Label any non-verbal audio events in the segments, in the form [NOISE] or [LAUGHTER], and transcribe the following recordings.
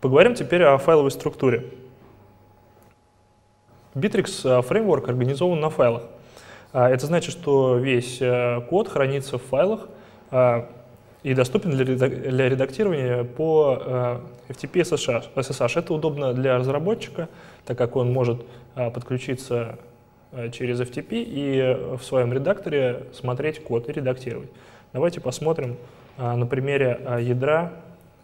Поговорим теперь о файловой структуре. Bittrex фреймворк организован на файлах. Это значит, что весь код хранится в файлах и доступен для редактирования по FTP SSH. Это удобно для разработчика, так как он может подключиться через FTP и в своем редакторе смотреть код и редактировать. Давайте посмотрим на примере ядра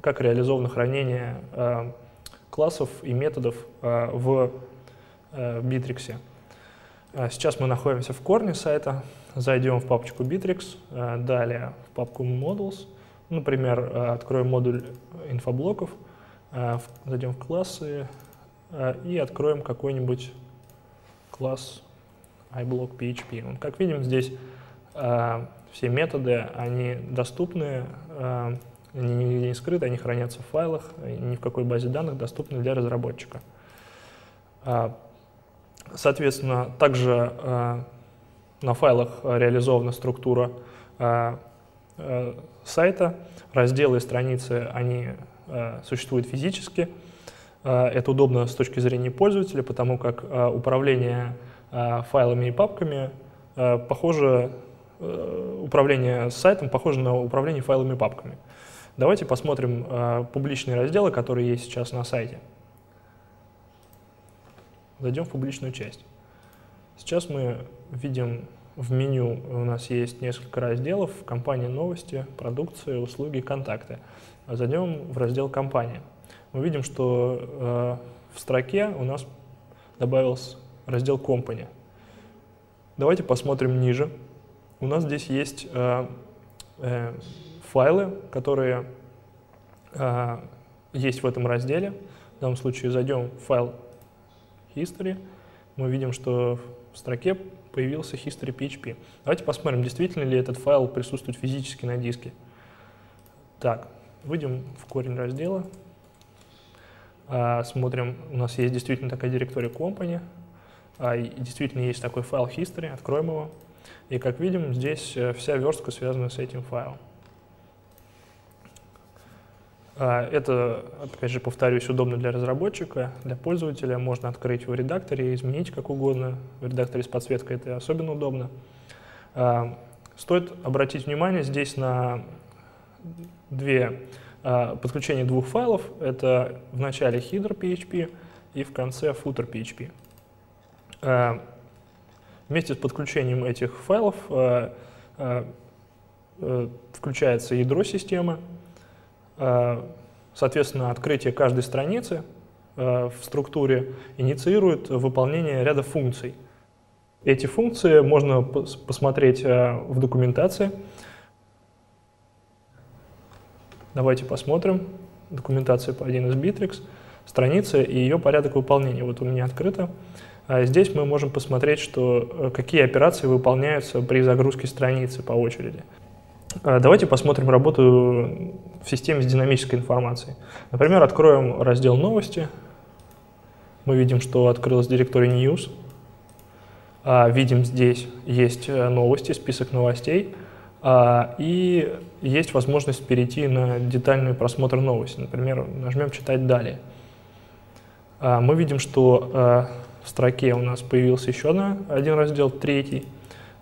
как реализовано хранение э, классов и методов э, в э, Bittrex. Сейчас мы находимся в корне сайта, зайдем в папочку Bittrex, далее в папку Models, например, откроем модуль инфоблоков, зайдем в классы и откроем какой-нибудь класс iBlock PHP. Как видим, здесь все методы, они доступны, они нигде не скрыты, они хранятся в файлах, ни в какой базе данных доступны для разработчика. А, соответственно, также а, на файлах реализована структура а, сайта, разделы и страницы, они существуют физически. Это удобно с точки зрения пользователя, потому как управление файлами и папками похоже, управление сайтом похоже на управление файлами и папками. Давайте посмотрим э, публичные разделы, которые есть сейчас на сайте. Зайдем в публичную часть. Сейчас мы видим в меню у нас есть несколько разделов, компания новости, продукция, услуги, контакты. Зайдем в раздел компания. Мы видим, что э, в строке у нас добавился раздел company. Давайте посмотрим ниже. У нас здесь есть э, э, файлы, которые э, есть в этом разделе. В данном случае зайдем в файл history, мы видим, что в строке появился history.php. Давайте посмотрим, действительно ли этот файл присутствует физически на диске. Так, выйдем в корень раздела, а, смотрим, у нас есть действительно такая директория company, а, и действительно есть такой файл history, откроем его. И как видим, здесь э, вся верстка связана с этим файлом. А, это, опять же, повторюсь, удобно для разработчика, для пользователя. Можно открыть в редакторе, изменить как угодно. В редакторе с подсветкой это особенно удобно. А, стоит обратить внимание здесь на две а, подключение двух файлов. Это в начале header PHP и в конце footer PHP. Вместе с подключением этих файлов э, включается ядро системы, соответственно, открытие каждой страницы э, в структуре инициирует выполнение ряда функций. Эти функции можно посмотреть э, в документации. Давайте посмотрим. Документация по 1 из Bittrex, страница и ее порядок выполнения. Вот у меня открыто. Здесь мы можем посмотреть, что, какие операции выполняются при загрузке страницы по очереди. Э, давайте посмотрим работу в системе с динамической информацией. Например, откроем раздел «Новости». Мы видим, что открылась директория News. А, видим, здесь есть э, новости, список новостей. А, и есть возможность перейти на детальный просмотр новости. Например, нажмем «Читать далее». А, мы видим, что э, в строке у нас появился еще один раздел, третий.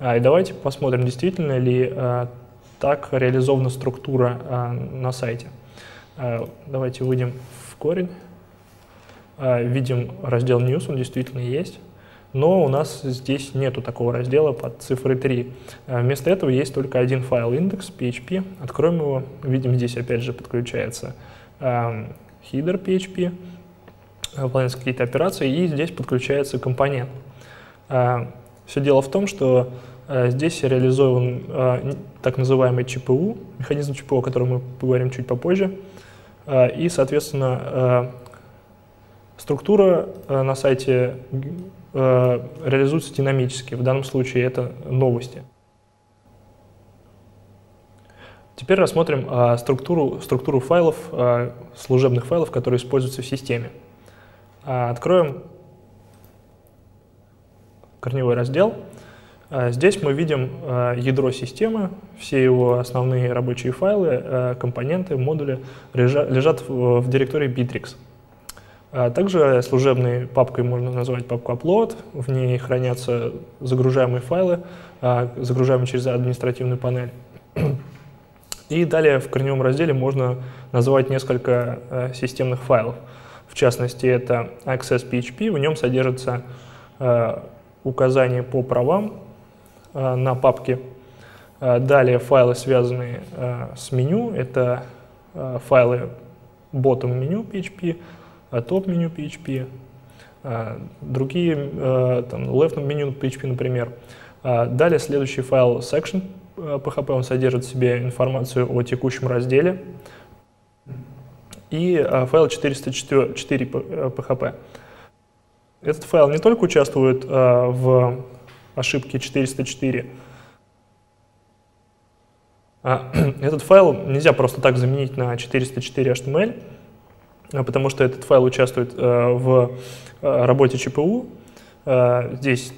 И давайте посмотрим, действительно ли так реализована структура а, на сайте. А, давайте выйдем в корень. А, видим раздел News, он действительно есть. Но у нас здесь нету такого раздела под цифрой 3. Вместо этого есть только один файл индекс PHP. Откроем его. Видим, здесь опять же подключается header PHP, выполняются какие-то операции, и здесь подключается компонент. Все дело в том, что Э, здесь реализован э, так называемый ЧПУ, механизм ЧПУ, о котором мы поговорим чуть попозже. Э, и, соответственно, структура на сайте реализуется динамически. В данном случае это новости. Теперь рассмотрим структуру, структуру файлов, служебных файлов, которые используются в системе. Откроем корневой раздел. Здесь мы видим ядро системы, все его основные рабочие файлы, компоненты, модули лежат в директории Bittrex. Также служебной папкой можно назвать папку upload, в ней хранятся загружаемые файлы, загружаемые через административную панель. [CLEARS THROAT] И далее в корневом разделе можно называть несколько системных файлов. В частности, это access.php, в нем содержится указание по правам э, на папке. Э, далее файлы, связанные э, с меню, это файлы bottom меню PHP, top меню PHP, другие, там, left меню PHP, например. Далее следующий файл section PHP, он содержит в себе информацию о текущем разделе и файл 404 PHP. Э, Этот файл не только участвует э, в ошибке 404, а [CLEARS THROAT] этот файл нельзя просто так заменить на 404 HTML, потому что этот файл участвует в работе ЧПУ. Здесь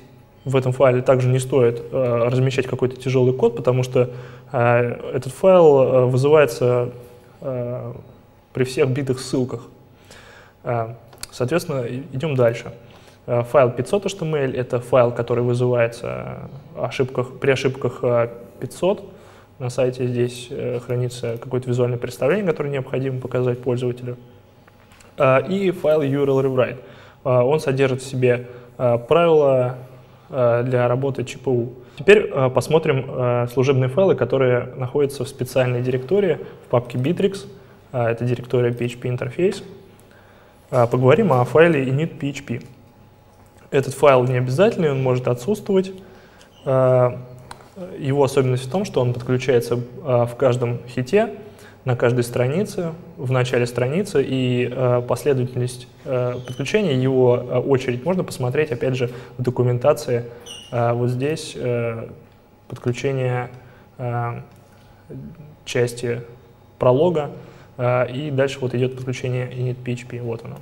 в этом файле также не стоит э, размещать какой-то тяжелый код, потому что э, этот файл э, вызывается э, при всех битых ссылках. Э, соответственно, идем дальше. Э, файл 500 HTML — это файл, который вызывается ошибках, при ошибках 500. На сайте здесь э, хранится какое-то визуальное представление, которое необходимо показать пользователю. Э, и файл URL rewrite. Э, он содержит в себе э, правила Э, для работы ЧПУ. Теперь э, посмотрим э, служебные файлы, которые находятся в специальной директории в папке Bittrex. Это директория PHP интерфейс. Поговорим о файле init.php. Этот файл не обязательный, он может отсутствовать. Его особенность в том, что он подключается в каждом хите, на каждой странице, в начале страницы, и э, последовательность подключения, его очередь можно посмотреть, опять же, в документации. Вот здесь подключение части пролога, и дальше вот идет подключение init.php, вот оно.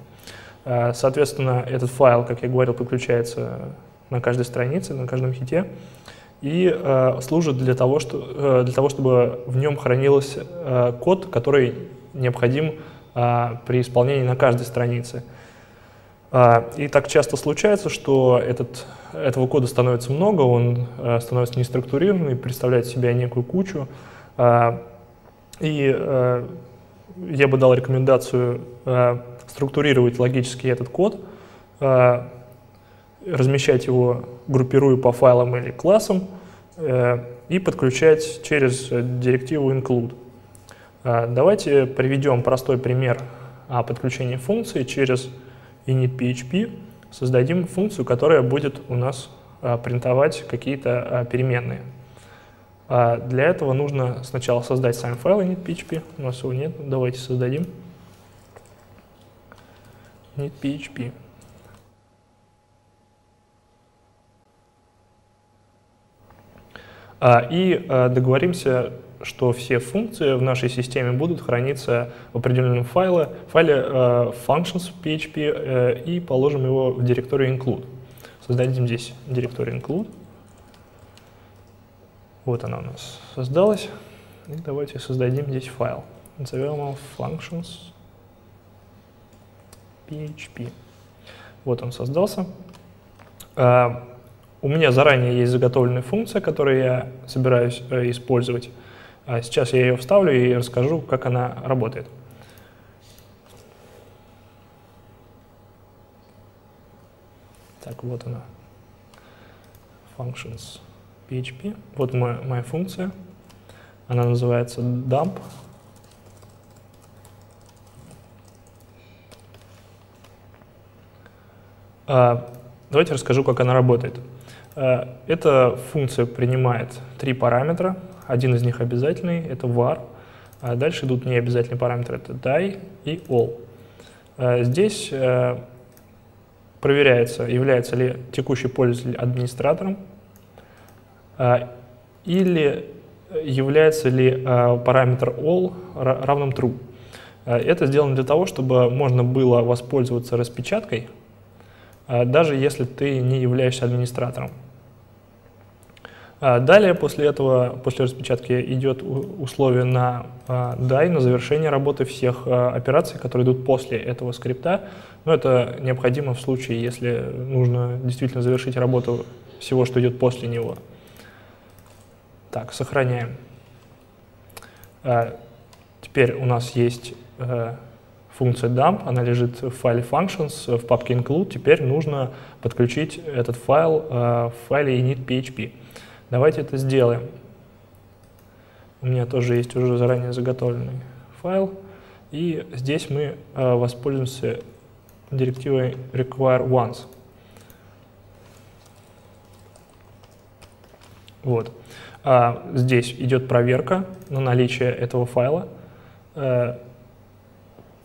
Э, соответственно, этот файл, как я говорил, подключается на каждой странице, на каждом хите и э, служит для того, что, э, для того, чтобы в нем хранился код, который необходим при исполнении на каждой странице. И так часто случается, что этот, этого кода становится много, он становится неструктурированный, представляет себя некую кучу. И я бы дал рекомендацию э, структурировать логически этот код, э, размещать его, группируя по файлам или классам, э, и подключать через директиву include. Э, давайте приведем простой пример о подключении функции через init.php. Создадим функцию, которая будет у нас э, принтовать какие-то переменные. Для этого нужно сначала создать сам файл init.php. У нас его нет, давайте создадим init.php. А, и а, договоримся, что все функции в нашей системе будут храниться в определенном файле, файле а, functions.php э, и положим его в директорию include. Создадим здесь директорию include. Вот она у нас создалась. И давайте создадим здесь файл. Назовем его functions.php. Вот он создался. У меня заранее есть заготовленная функция, которую я собираюсь э, использовать. А сейчас я ее вставлю и расскажу, как она работает. Так, вот она. Functions PHP. Вот моя, моя функция. Она называется dump. А, давайте расскажу, как она работает. Э, эта функция принимает три параметра. Один из них обязательный, это var. А дальше идут необязательные параметры, это die и all. Э, здесь э, проверяется, является ли текущий пользователь администратором или является ли параметр all равным true. Это сделано для того, чтобы можно было воспользоваться распечаткой, даже если ты не являешься администратором. А далее, после этого, после распечатки, идет условие на DAI, на завершение работы всех операций, которые идут после этого скрипта. Но это необходимо в случае, если нужно действительно завершить работу всего, что идет после него. Так, сохраняем. Теперь у нас есть функция dump, она лежит в файле functions, в папке include. Теперь нужно подключить этот файл в файле init.php. Давайте это сделаем. У меня тоже есть уже заранее заготовленный файл. И здесь мы э, воспользуемся директивой require once. Вот. А здесь идет проверка на наличие этого файла. Э,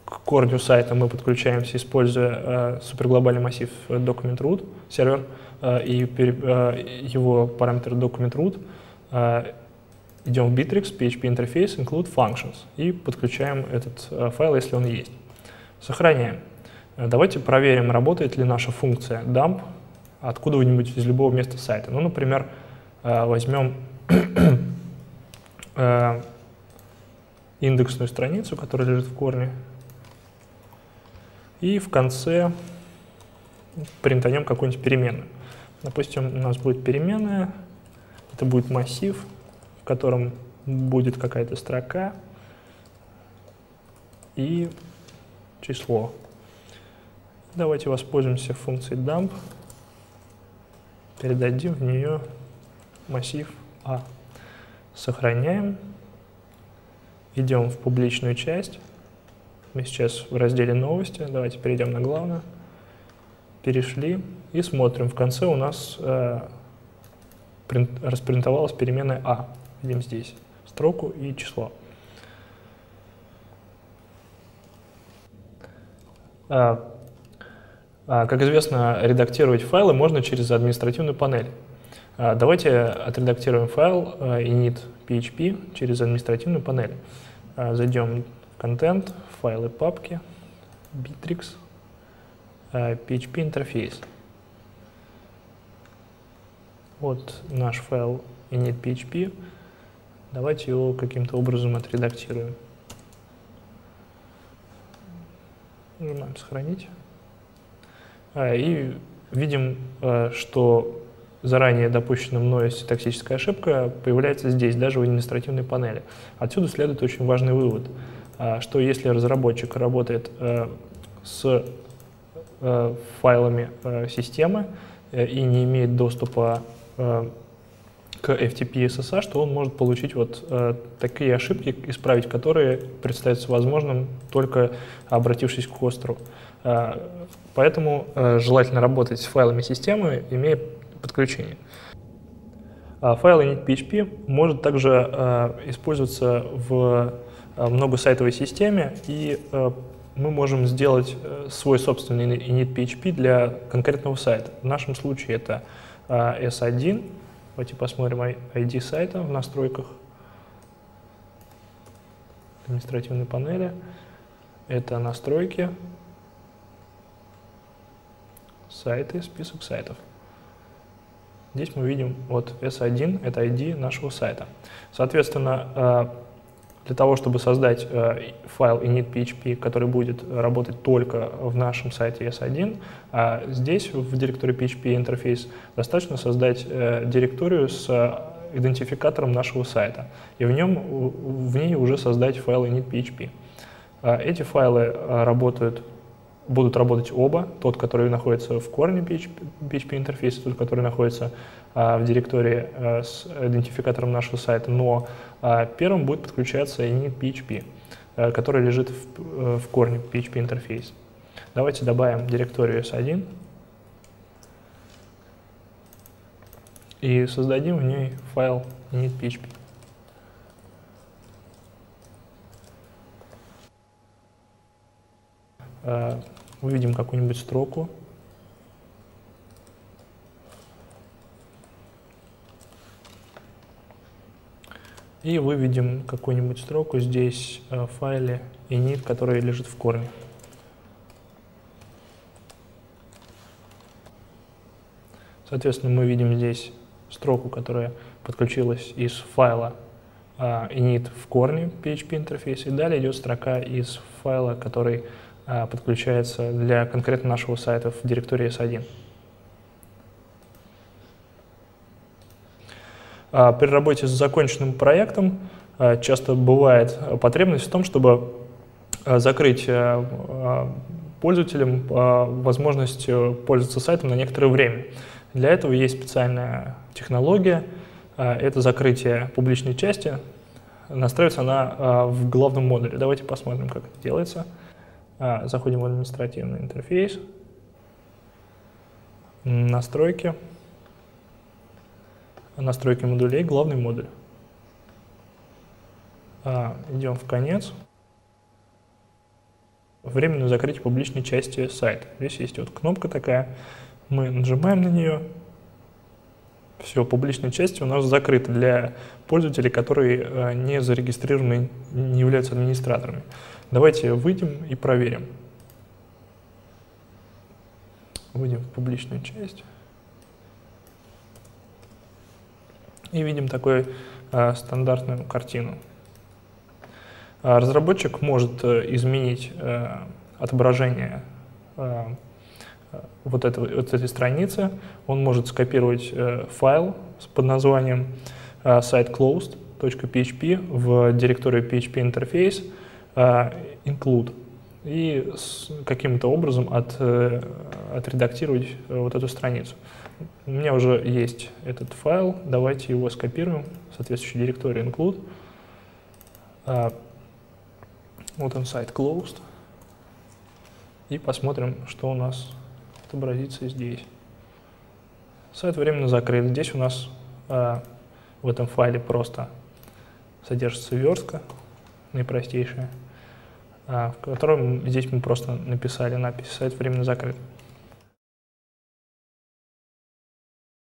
к корню сайта мы подключаемся, используя э, суперглобальный массив document root сервер. Э, и его параметр document root, э, идем в Bittrex, PHP интерфейс, include functions и подключаем этот файл, если он есть. Сохраняем. Давайте проверим, работает ли наша функция dump откуда-нибудь из любого места сайта. Ну, например, возьмем индексную страницу, которая лежит в корне, и в конце принтанем какую-нибудь переменную. Допустим, у нас будет переменная, это будет массив, в котором будет какая-то строка и число. Давайте воспользуемся функцией dump, передадим в нее массив А. Сохраняем, идем в публичную часть. Мы сейчас в разделе новости, давайте перейдем на главное перешли и смотрим. В конце у нас э, распринтовалась переменная а. Видим здесь строку и число. А, а, как известно, редактировать файлы можно через административную панель. А, давайте отредактируем файл э, init.php через административную панель. А, зайдем в контент, файлы папки, Bittrex, PHP интерфейс. Вот наш файл init.php. Давайте его каким-то образом отредактируем. Нажимаем «Сохранить». А, и видим, что заранее допущенная мной токсическая ошибка появляется здесь, даже в административной панели. Отсюда следует очень важный вывод, а, что если разработчик работает э, с Э, файлами э, системы и не имеет доступа к FTP SSH, что он может получить вот такие ошибки, исправить которые представится возможным только обратившись к хостеру. Поэтому желательно работать с файлами системы, имея подключение. Файл init.php может также использоваться в многосайтовой системе и мы можем сделать э, свой собственный init PHP для конкретного сайта. В нашем случае это э, S1. Давайте посмотрим ID сайта в настройках административной панели. Это настройки, сайты, список сайтов. Здесь мы видим вот S1, это ID нашего сайта. Соответственно, э, для того, чтобы создать э, файл init.php, который будет работать только в нашем сайте S1, а здесь, в директории PHP интерфейс, достаточно создать э, директорию с идентификатором нашего сайта, и в, нем, в ней уже создать файл init.php. Эти файлы э, работают будут работать оба, тот, который находится в корне PHP, PHP интерфейса, тот, который находится а, в директории а, с идентификатором нашего сайта, но а, первым будет подключаться init PHP, а, который лежит в, э, в корне PHP интерфейса. Давайте добавим директорию S1 и создадим в ней файл init PHP. Выведем какую-нибудь строку. И выведем какую-нибудь строку здесь э, в файле init, который лежит в корне. Соответственно, мы видим здесь строку, которая подключилась из файла init в корне PHP интерфейса, и далее идет строка из файла, который подключается для конкретно нашего сайта в директории S1. При работе с законченным проектом часто бывает потребность в том, чтобы закрыть пользователям возможность пользоваться сайтом на некоторое время. Для этого есть специальная технология, это закрытие публичной части. Настраивается она в главном модуле. Давайте посмотрим, как это делается. Заходим в административный интерфейс, настройки, настройки модулей, главный модуль. Идем в конец временное закрытие публичной части сайта. Здесь есть вот кнопка такая, мы нажимаем на нее, все, публичная часть у нас закрыта для пользователей, которые э, не зарегистрированы, не являются администраторами. Давайте выйдем и проверим. Выйдем в публичную часть. И видим такую э, стандартную картину. А разработчик может э, изменить э, отображение э, вот, этого, вот этой страницы. Он может скопировать файл под названием siteclosed.php в директорию php interface include и каким-то образом от, отредактировать вот эту страницу. У меня уже есть этот файл, давайте его скопируем в соответствующей директории include. Вот он сайт closed. И посмотрим, что у нас отобразится здесь. Сайт временно закрыт. Здесь у нас в этом файле просто содержится верстка, наипростейшая, в котором здесь мы просто написали надпись «Сайт временно закрыт».